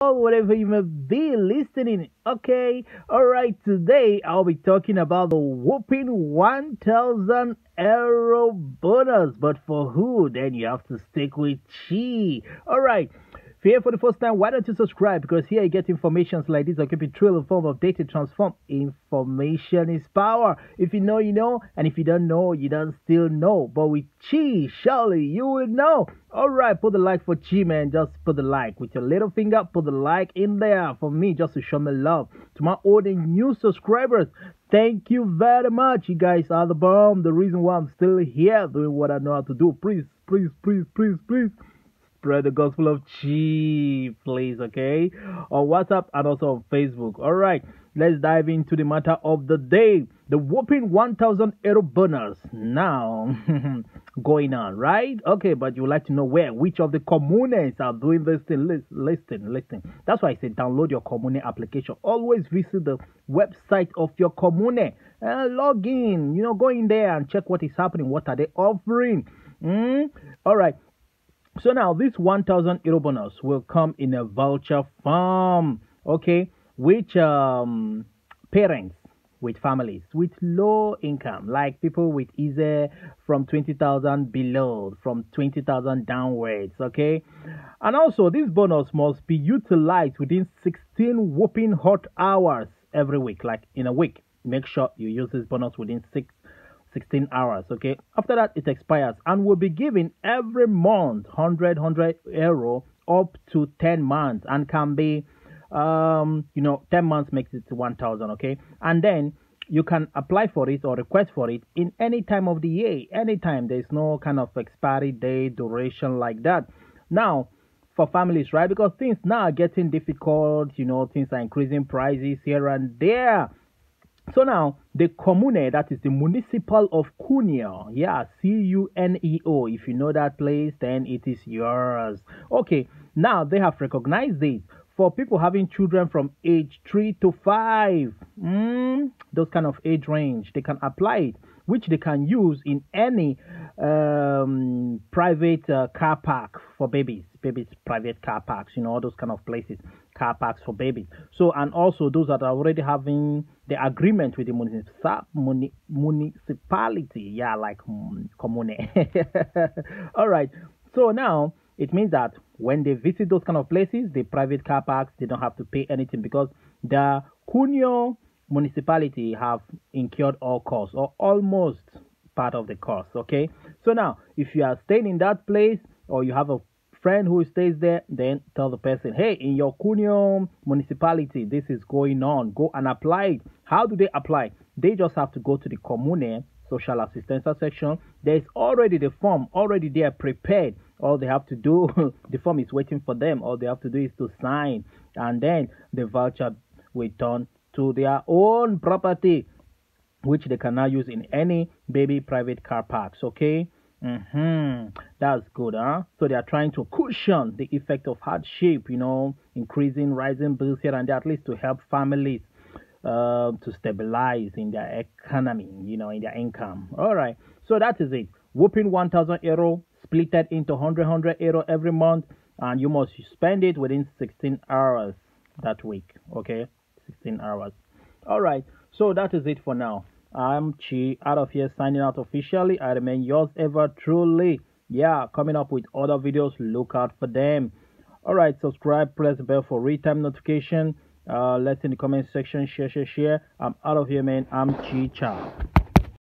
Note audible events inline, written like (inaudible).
whatever you may be listening. Okay, all right. Today I'll be talking about the whooping 1000 euro bonus, but for who? Then you have to stick with Chi. All right. If you're here for the first time, why don't you subscribe? Because here you get informations like this. I'll keep it true in form of data transform. Information is power. If you know, you know. And if you don't know, you don't still know. But with Chi, surely you will know. Alright, put the like for Chi, man. Just put the like. With your little finger, put the like in there for me just to show me love. To my old and new subscribers, thank you very much. You guys are the bomb. The reason why I'm still here doing what I know how to do. Please, please, please, please, please spread the gospel of Chi, please, okay? On WhatsApp and also on Facebook. All right, let's dive into the matter of the day. The whopping 1000 euro bonus now (laughs) going on, right? Okay, but you like to know where, which of the communes are doing this thing. Listen, listen. That's why I say download your commune application. Always visit the website of your commune. Uh, log in, you know, go in there and check what is happening. What are they offering? Mm? All right. So now this 1000 euro bonus will come in a voucher form, okay, which um, parents with families with low income, like people with either from 20,000 below, from 20,000 downwards, okay? And also, this bonus must be utilized within 16 whooping hot hours every week, like in a week. Make sure you use this bonus within six 16 hours okay? After that it expires and will be given every month 100 100 euro up to 10 months and can be um you know 10 months makes it 1000 okay? And then you can apply for it or request for it in any time of the year anytime there's no kind of expiry date duration like that. Now for families right? Because things now are getting difficult you know things are increasing prices here and there so now the commune, that is the municipal of Cuneo, yeah, C-U-N-E-O. If you know that place, then it is yours. Okay, now they have recognized it for people having children from age three to five. Mm, those kind of age range, they can apply it, which they can use in any um, private uh, car park for babies, babies private car parks, you know, all those kind of places car parks for babies. So, and also those that are already having the agreement with the municipality, municipality yeah, like mm, commune. (laughs) All right. So now it means that when they visit those kind of places, the private car parks, they don't have to pay anything because the Cuneo municipality have incurred all costs or almost part of the cost. Okay. So now, if you are staying in that place or you have a friend who stays there, then tell the person, hey, in your Cuneo municipality, this is going on. Go and apply. How do they apply? They just have to go to the commune social assistance section. There's already the form already there prepared. All they have to do, (laughs) the form is waiting for them. All they have to do is to sign, and then the voucher will turn to their own property, which they can now use in any baby private car parks. Okay. Mm-hmm. That's good, huh? So they are trying to cushion the effect of hardship, you know, increasing, rising bills here and there, at least to help families uh, to stabilize in their economy, you know, in their income. All right. So that is it. Whooping 1,000 euro, split that into 100, 100 euro every month, and you must spend it within 16 hours that week. Okay, 16 hours. All right. So that is it for now. I'm Chi out of here signing out officially. I remain yours ever truly. Yeah, coming up with other videos. Look out for them. Alright, subscribe, press the bell for real-time notification. Uh, let's in the comment section, share, share, share. I'm out of here, man. I'm Chi Chow.